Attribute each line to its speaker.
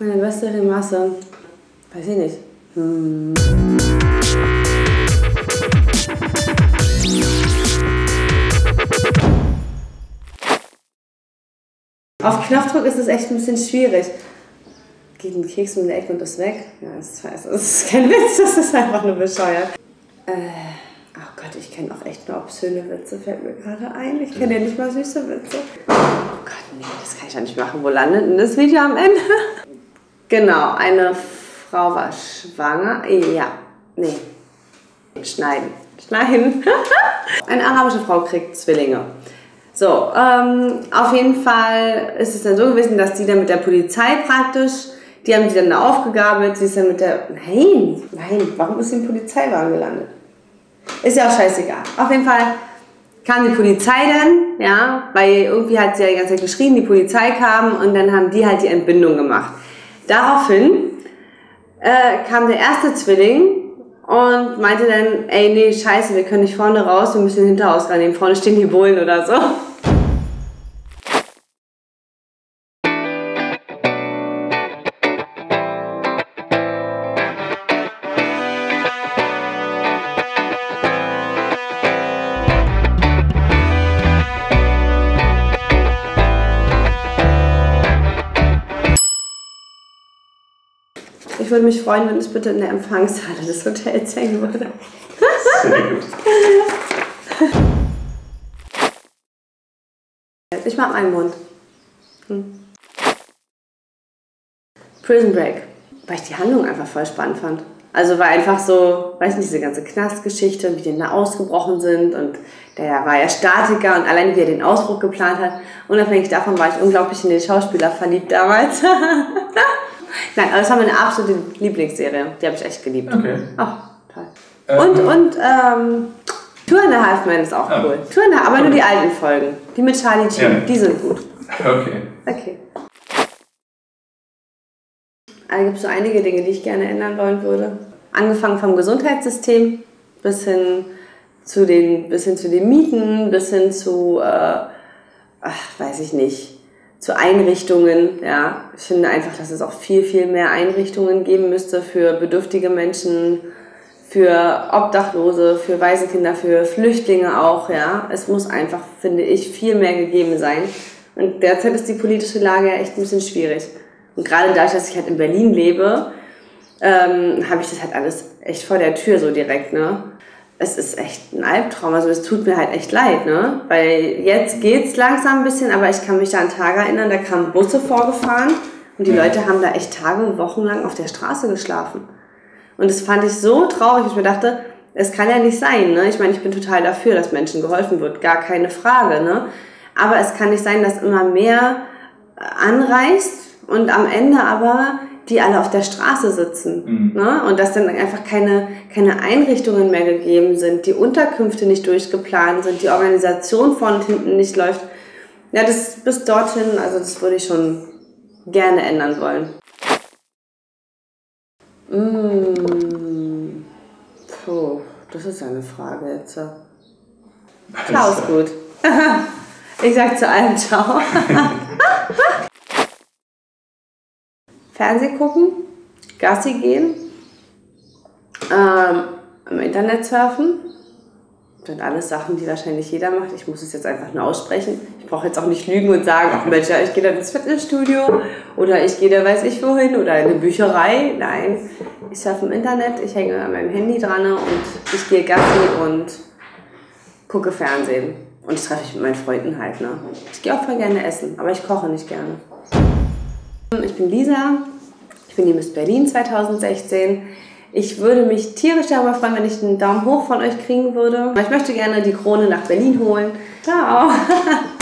Speaker 1: Meine beste Remasse. Weiß ich nicht. Hm. Auf Knopfdruck ist es echt ein bisschen schwierig. Geht ein Keks um die Ecke und ist weg? Ja, heißt, das ist kein Witz, das ist einfach nur bescheuert. Äh, oh Gott, ich kenne auch echt nur obszöne Witze, fällt mir gerade ein. Ich kenne ja nicht mal süße Witze. Oh Gott, nee, das kann ich ja nicht machen. Wo landet denn das Video am Ende? Genau, eine Frau war schwanger. Ja, nee. Schneiden. Schneiden. Eine arabische Frau kriegt Zwillinge. So, ähm, auf jeden Fall ist es dann so gewesen, dass die dann mit der Polizei praktisch, die haben sie dann da aufgegabelt, sie ist dann mit der, nein, nein, warum ist sie im Polizeiwagen gelandet? Ist ja auch scheißegal. Auf jeden Fall kam die Polizei dann, ja, weil irgendwie hat sie ja die ganze Zeit geschrien, die Polizei kam und dann haben die halt die Entbindung gemacht. Daraufhin äh, kam der erste Zwilling und meinte dann, ey, nee, scheiße, wir können nicht vorne raus, wir müssen den Hinterausgang nehmen. Vorne stehen die Bullen oder so. Ich würde mich freuen, wenn es bitte in der Empfangshalle des Hotels hängen würde. Sehr gut. Ich mag meinen Mund. Hm. Prison Break. Weil ich die Handlung einfach voll spannend fand. Also war einfach so, weiß nicht, diese ganze Knastgeschichte, wie die da ausgebrochen sind und der war ja Statiker und allein wie er den Ausbruch geplant hat. Unabhängig davon war ich unglaublich in den Schauspieler verliebt damals. Nein, aber das war meine absolute Lieblingsserie. Die habe ich echt geliebt.
Speaker 2: Okay.
Speaker 1: Ach, toll. Ähm, und und ähm, Two and a Half Men ist auch cool. Two and a Half, aber okay. nur die alten Folgen. Die mit Charlie Sheen, ja. die sind gut.
Speaker 2: Okay.
Speaker 1: Okay. Also gibt es so einige Dinge, die ich gerne ändern wollen würde. Angefangen vom Gesundheitssystem bis hin zu den, bis hin zu den Mieten, bis hin zu, äh, ach, weiß ich nicht, zu Einrichtungen. Ja, ich finde einfach, dass es auch viel, viel mehr Einrichtungen geben müsste für bedürftige Menschen, für Obdachlose, für Waisenkinder, für Flüchtlinge auch. Ja, es muss einfach, finde ich, viel mehr gegeben sein. Und derzeit ist die politische Lage ja echt ein bisschen schwierig. Und gerade dadurch, dass ich halt in Berlin lebe, ähm, habe ich das halt alles echt vor der Tür so direkt. Ne? Es ist echt ein Albtraum. Also es tut mir halt echt leid, ne? Weil jetzt geht's langsam ein bisschen, aber ich kann mich da an Tage erinnern, da kamen Busse vorgefahren und die Leute haben da echt Tage, Wochen lang auf der Straße geschlafen. Und das fand ich so traurig, ich mir dachte, es kann ja nicht sein, ne? Ich meine, ich bin total dafür, dass Menschen geholfen wird, gar keine Frage, ne? Aber es kann nicht sein, dass immer mehr anreist und am Ende aber die alle auf der Straße sitzen. Mhm. Ne? Und dass dann einfach keine, keine Einrichtungen mehr gegeben sind, die Unterkünfte nicht durchgeplant sind, die Organisation vorne und hinten nicht läuft. Ja, das bis dorthin, also das würde ich schon gerne ändern wollen. Mmh. Puh, das ist eine Frage jetzt. Ist gut. ich sag zu allen Ciao. Fernseh gucken, Gassi gehen, ähm, im Internet surfen. Das sind alles Sachen, die wahrscheinlich jeder macht. Ich muss es jetzt einfach nur aussprechen. Ich brauche jetzt auch nicht lügen und sagen, ach Mensch, ja, ich gehe dann ins Fitnessstudio oder ich gehe da weiß ich wohin oder in eine Bücherei. Nein, ich surfe im Internet, ich hänge an meinem Handy dran und ich gehe Gassi und gucke Fernsehen. Und das treffe ich mit meinen Freunden halt. Ne? Ich gehe auch voll gerne essen, aber ich koche nicht gerne. Ich bin Lisa, ich bin die Miss Berlin 2016. Ich würde mich tierisch darüber freuen, wenn ich einen Daumen hoch von euch kriegen würde. Ich möchte gerne die Krone nach Berlin holen. Ciao!